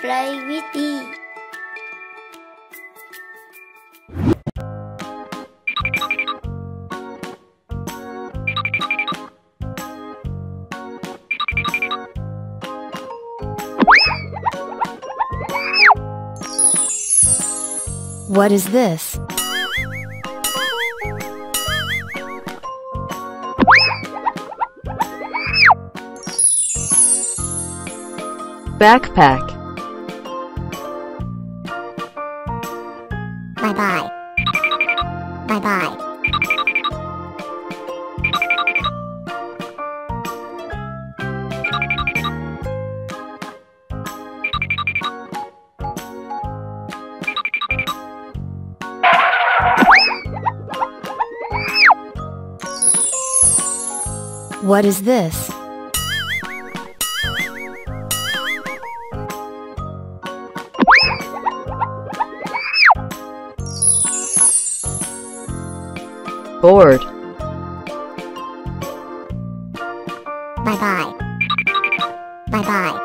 Play with me. What is this? Backpack. Bye bye. Bye bye. What is this? Board. Bye bye. Bye bye.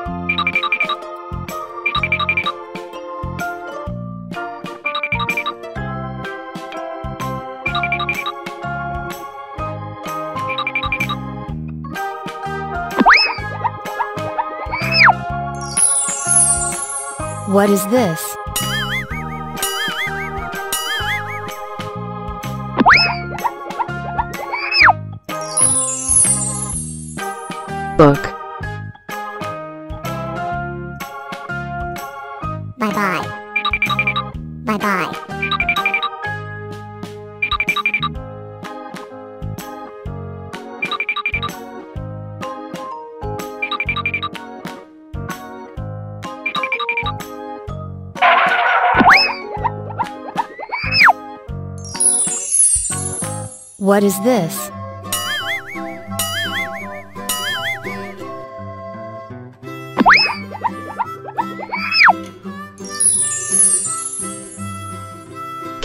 What is this? Book. Bye bye. Bye bye. What is this?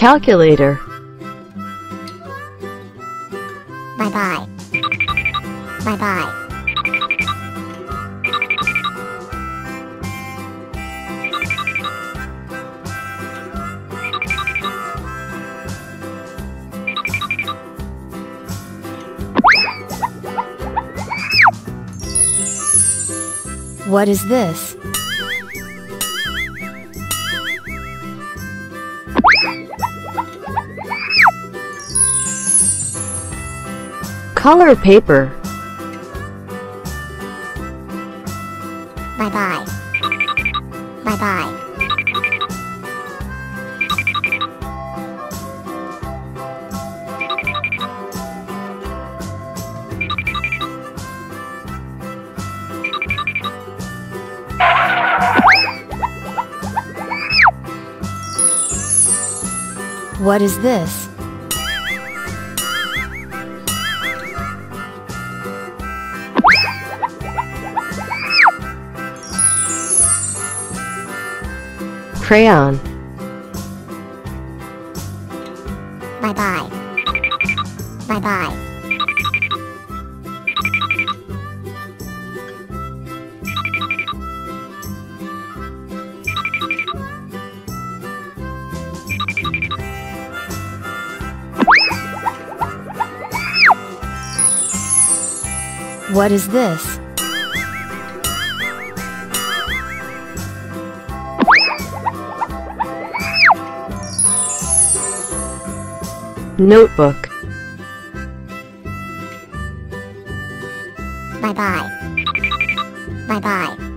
Calculator. Bye bye. Bye bye. What is this? Color paper. Bye bye. Bye bye. What is this? Crayon. Bye bye. Bye bye. What is this? Notebook. Bye bye. Bye bye.